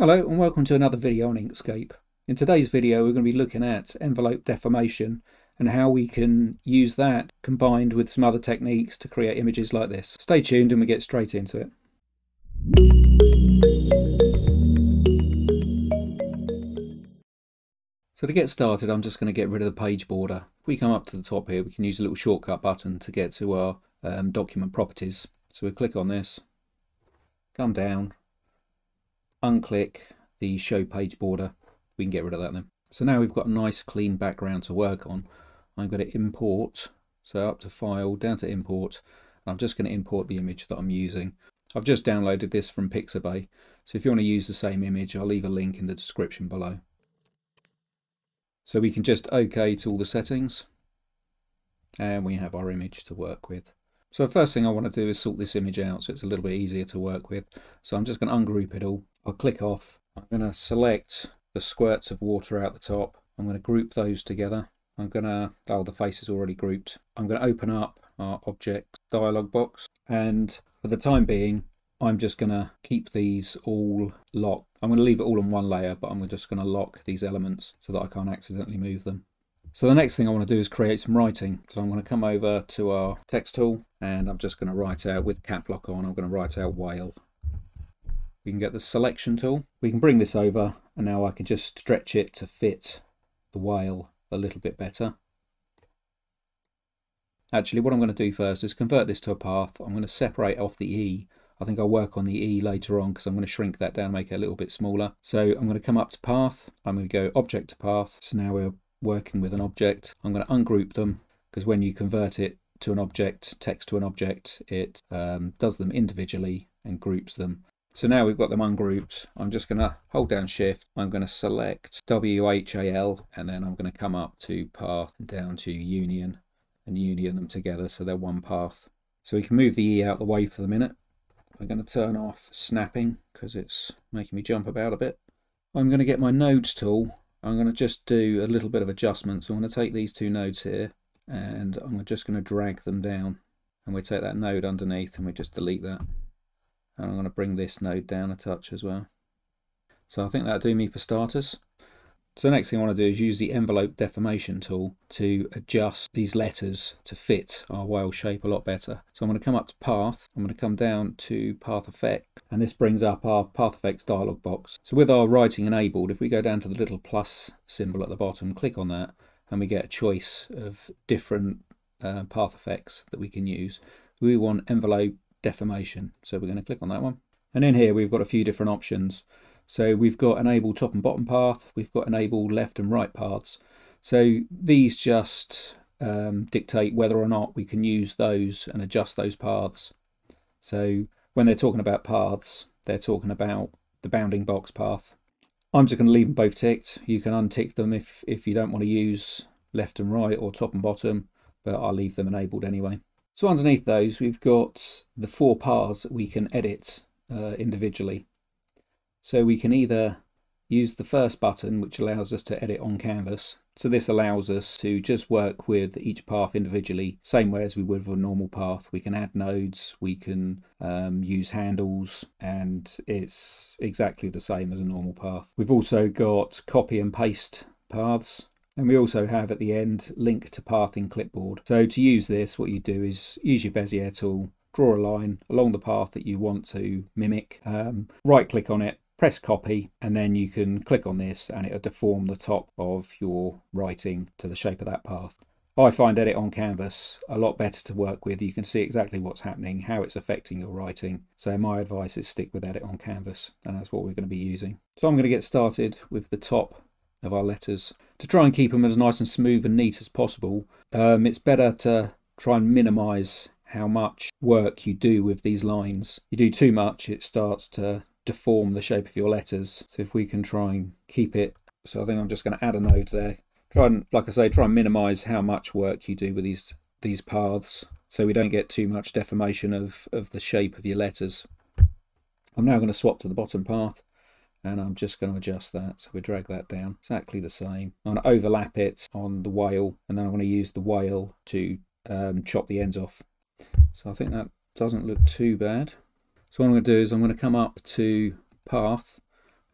Hello and welcome to another video on Inkscape. In today's video we're going to be looking at envelope deformation and how we can use that combined with some other techniques to create images like this. Stay tuned and we get straight into it. So to get started I'm just going to get rid of the page border. If we come up to the top here we can use a little shortcut button to get to our um, document properties. So we click on this, come down, unclick the show page border. We can get rid of that then. So now we've got a nice clean background to work on. I'm going to import, so up to file, down to import. I'm just going to import the image that I'm using. I've just downloaded this from Pixabay. So if you want to use the same image, I'll leave a link in the description below. So we can just OK to all the settings. And we have our image to work with. So the first thing I want to do is sort this image out so it's a little bit easier to work with. So I'm just going to ungroup it all. I'll click off. I'm going to select the squirts of water out the top. I'm going to group those together. I'm going to, oh the face is already grouped. I'm going to open up our object dialog box and for the time being I'm just going to keep these all locked. I'm going to leave it all on one layer but I'm just going to lock these elements so that I can't accidentally move them. So the next thing I want to do is create some writing. So I'm going to come over to our text tool and I'm just going to write out with cap lock on, I'm going to write out whale. We can get the selection tool. We can bring this over and now I can just stretch it to fit the whale a little bit better. Actually, what I'm going to do first is convert this to a path. I'm going to separate off the E. I think I'll work on the E later on because I'm going to shrink that down, make it a little bit smaller. So I'm going to come up to path. I'm going to go object to path. So now we're working with an object. I'm going to ungroup them because when you convert it to an object, text to an object, it um, does them individually and groups them. So now we've got them ungrouped. I'm just going to hold down shift. I'm going to select WHAL and then I'm going to come up to path and down to union and union them together so they're one path. So we can move the E out of the way for the minute. We're going to turn off snapping because it's making me jump about a bit. I'm going to get my nodes tool I'm going to just do a little bit of adjustment. So I'm going to take these two nodes here and I'm just going to drag them down. And we take that node underneath and we just delete that. And I'm going to bring this node down a touch as well. So I think that'll do me for starters. So the next thing I want to do is use the envelope deformation tool to adjust these letters to fit our whale shape a lot better. So I'm going to come up to path, I'm going to come down to path effect, and this brings up our path effects dialog box. So with our writing enabled, if we go down to the little plus symbol at the bottom, click on that, and we get a choice of different uh, path effects that we can use. We want envelope deformation, so we're going to click on that one. And in here we've got a few different options. So we've got enable top and bottom path, we've got enable left and right paths. So these just um, dictate whether or not we can use those and adjust those paths. So when they're talking about paths, they're talking about the bounding box path. I'm just going to leave them both ticked. You can untick them if, if you don't want to use left and right or top and bottom, but I'll leave them enabled anyway. So underneath those, we've got the four paths that we can edit uh, individually. So we can either use the first button which allows us to edit on canvas. So this allows us to just work with each path individually, same way as we would with a normal path. We can add nodes, we can um, use handles, and it's exactly the same as a normal path. We've also got copy and paste paths. And we also have at the end link to path in clipboard. So to use this, what you do is use your Bezier tool, draw a line along the path that you want to mimic, um, right click on it, press copy and then you can click on this and it'll deform the top of your writing to the shape of that path. I find Edit on Canvas a lot better to work with. You can see exactly what's happening, how it's affecting your writing. So my advice is stick with Edit on Canvas and that's what we're going to be using. So I'm going to get started with the top of our letters. To try and keep them as nice and smooth and neat as possible, um, it's better to try and minimize how much work you do with these lines. You do too much, it starts to deform the shape of your letters. So if we can try and keep it, so I think I'm just going to add a node there. Try and, like I say, try and minimize how much work you do with these these paths so we don't get too much deformation of, of the shape of your letters. I'm now going to swap to the bottom path and I'm just going to adjust that. So we drag that down, exactly the same. I'm going to overlap it on the whale and then I'm going to use the whale to um, chop the ends off. So I think that doesn't look too bad. So what I'm going to do is I'm going to come up to path.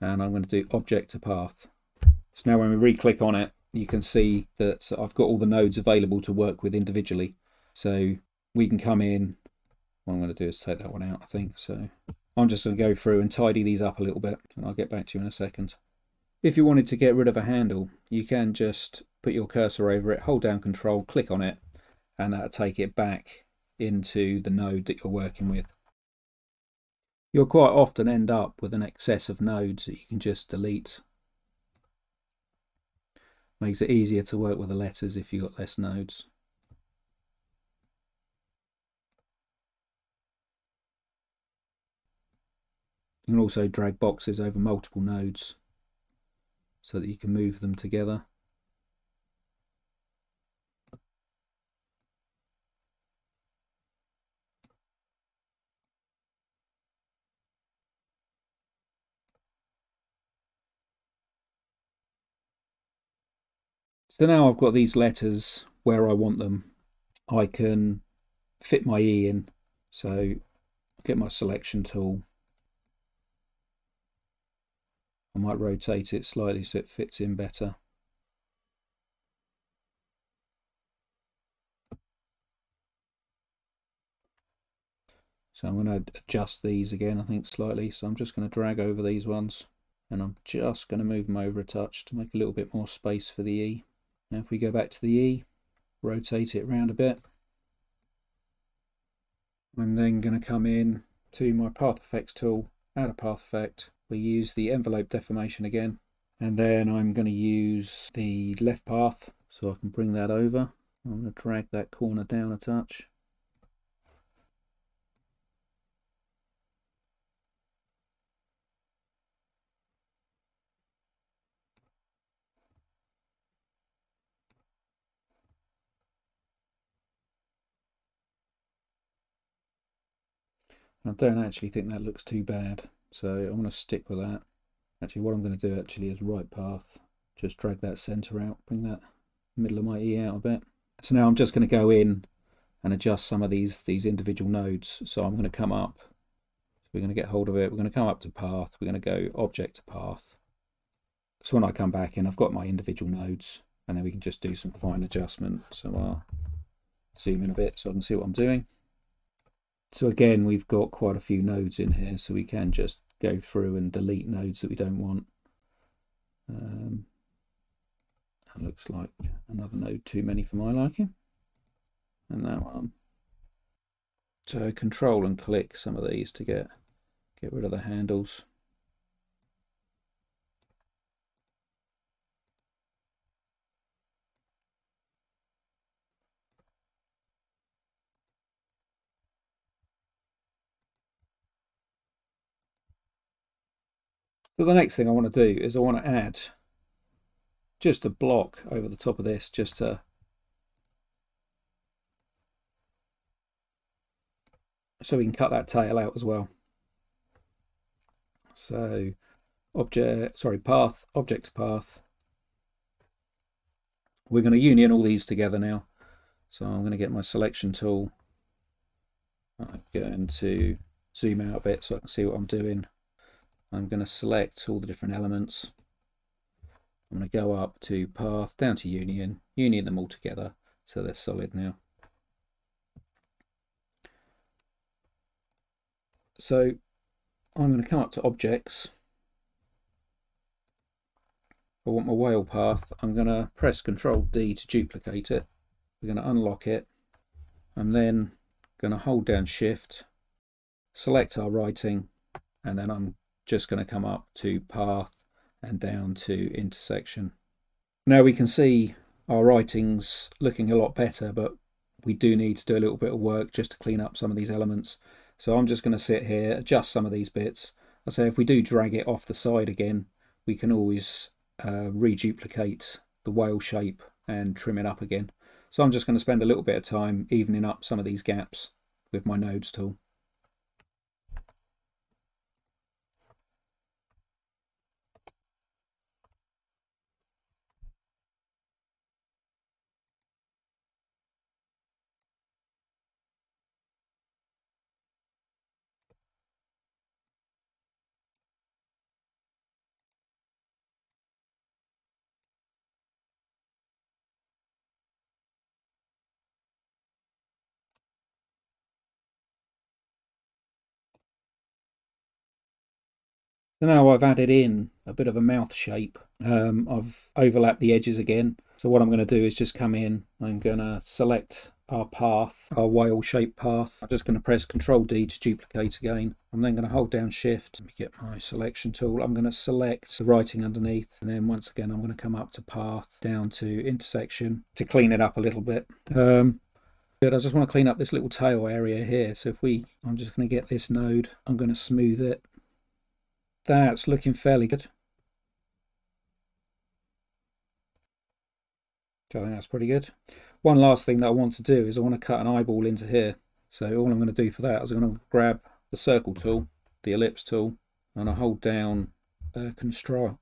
and I'm going to do object to path. So now when we re-click on it, you can see that I've got all the nodes available to work with individually. So we can come in, what I'm going to do is take that one out, I think. So I'm just going to go through and tidy these up a little bit, and I'll get back to you in a second. If you wanted to get rid of a handle, you can just put your cursor over it, hold down control, click on it, and that'll take it back into the node that you're working with. You'll quite often end up with an excess of nodes that you can just delete. Makes it easier to work with the letters if you've got less nodes. You can also drag boxes over multiple nodes so that you can move them together. So now I've got these letters where I want them. I can fit my E in. So get my selection tool. I might rotate it slightly so it fits in better. So I'm going to adjust these again, I think slightly. So I'm just going to drag over these ones and I'm just going to move them over a touch to make a little bit more space for the E. Now if we go back to the E, rotate it around a bit. I'm then going to come in to my path effects tool, add a path effect. We use the envelope deformation again. And then I'm going to use the left path so I can bring that over. I'm going to drag that corner down a touch. I don't actually think that looks too bad, so I'm going to stick with that. Actually, what I'm going to do actually is right path, just drag that center out, bring that middle of my E out a bit. So now I'm just going to go in and adjust some of these, these individual nodes. So I'm going to come up, we're going to get hold of it, we're going to come up to path, we're going to go object to path. So when I come back in, I've got my individual nodes, and then we can just do some fine adjustment. So I'll zoom in a bit so I can see what I'm doing. So again, we've got quite a few nodes in here, so we can just go through and delete nodes that we don't want. Um, that looks like another node too many for my liking. And that one. So control and click some of these to get get rid of the handles. So the next thing I want to do is I want to add just a block over the top of this just to so we can cut that tail out as well. So object, sorry, path, object path. We're going to union all these together now. So I'm going to get my selection tool. I'm going to zoom out a bit so I can see what I'm doing. I'm going to select all the different elements. I'm going to go up to path, down to union, union them all together so they're solid now. So I'm going to come up to objects. I want my whale path. I'm going to press Control D to duplicate it. We're going to unlock it. I'm then going to hold down Shift, select our writing, and then I'm just going to come up to path and down to intersection. Now we can see our writings looking a lot better, but we do need to do a little bit of work just to clean up some of these elements. So I'm just going to sit here, adjust some of these bits. I say if we do drag it off the side again, we can always uh, reduplicate the whale shape and trim it up again. So I'm just going to spend a little bit of time evening up some of these gaps with my nodes tool. So now I've added in a bit of a mouth shape. Um, I've overlapped the edges again. So what I'm going to do is just come in. I'm going to select our path, our whale shaped path. I'm just going to press Control D to duplicate again. I'm then going to hold down Shift. Let get my selection tool. I'm going to select the writing underneath. And then once again, I'm going to come up to path, down to intersection to clean it up a little bit. Um, but I just want to clean up this little tail area here. So if we, I'm just going to get this node. I'm going to smooth it that's looking fairly good. I think that's pretty good. One last thing that I want to do is I want to cut an eyeball into here. So all I'm going to do for that is I'm going to grab the circle tool, the ellipse tool, and I hold down uh, control,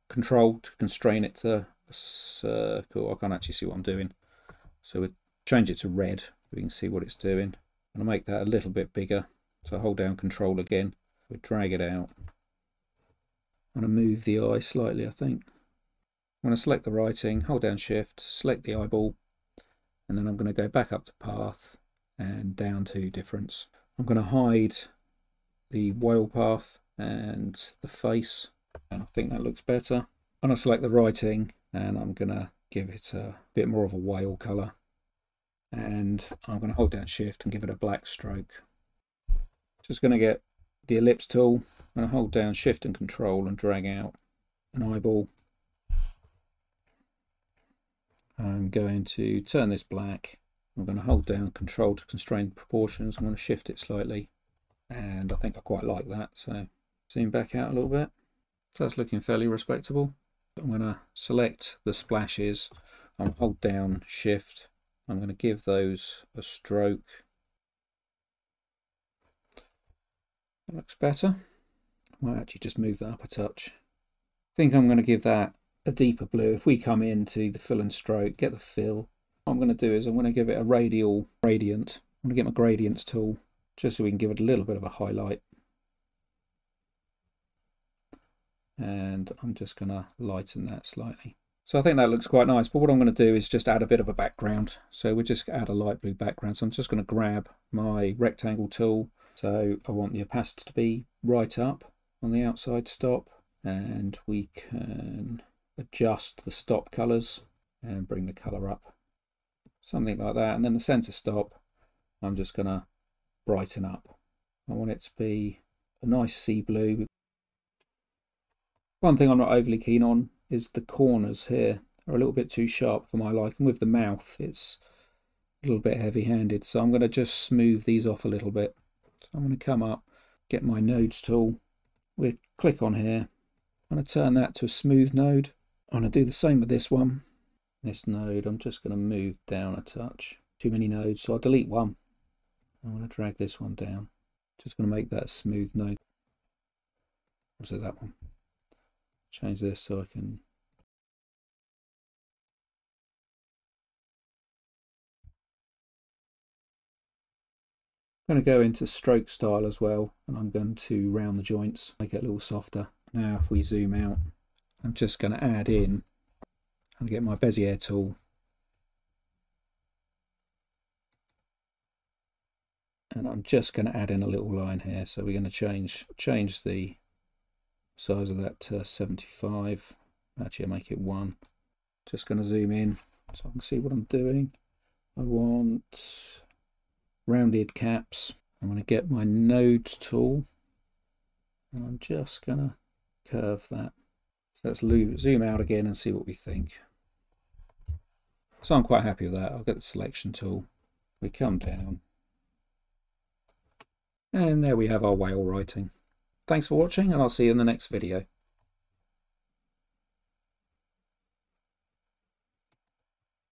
to constrain it to a circle. I can't actually see what I'm doing. So we change it to red we can see what it's doing. And I make that a little bit bigger. So I hold down control again. We drag it out. I'm going to move the eye slightly, I think. I'm going to select the writing, hold down shift, select the eyeball, and then I'm going to go back up to path and down to difference. I'm going to hide the whale path and the face, and I think that looks better. I'm going to select the writing, and I'm going to give it a bit more of a whale colour. And I'm going to hold down shift and give it a black stroke. Just going to get the ellipse tool I'm going to hold down shift and control and drag out an eyeball. I'm going to turn this black. I'm going to hold down control to constrain proportions. I'm going to shift it slightly and I think I quite like that. So zoom back out a little bit. So that's looking fairly respectable. I'm going to select the splashes. I'm going to hold down shift. I'm going to give those a stroke. That looks better might actually just move that up a touch. I think I'm going to give that a deeper blue. If we come into the fill and stroke, get the fill, what I'm going to do is I'm going to give it a radial gradient. I'm going to get my gradients tool just so we can give it a little bit of a highlight. And I'm just going to lighten that slightly. So I think that looks quite nice, but what I'm going to do is just add a bit of a background. So we just add a light blue background. So I'm just going to grab my rectangle tool. So I want the opacity to be right up on the outside stop and we can adjust the stop colors and bring the color up. Something like that and then the center stop I'm just gonna brighten up. I want it to be a nice sea blue. One thing I'm not overly keen on is the corners here are a little bit too sharp for my liking. With the mouth it's a little bit heavy handed so I'm going to just smooth these off a little bit. So I'm going to come up get my nodes tool we click on here. I'm going to turn that to a smooth node. I'm going to do the same with this one. This node, I'm just going to move down a touch. Too many nodes, so I'll delete one. I'm going to drag this one down. Just going to make that a smooth node. Also that one. Change this so I can I'm going to go into stroke style as well and I'm going to round the joints, make it a little softer. Now if we zoom out, I'm just going to add in and get my Bezier tool. And I'm just going to add in a little line here. So we're going to change change the size of that to 75 actually I'll make it 1 just going to zoom in so I can see what I'm doing. I want rounded caps. I'm going to get my nodes tool and I'm just going to curve that. So let's zoom out again and see what we think. So I'm quite happy with that. I'll get the selection tool. We come down. And there we have our whale writing. Thanks for watching and I'll see you in the next video.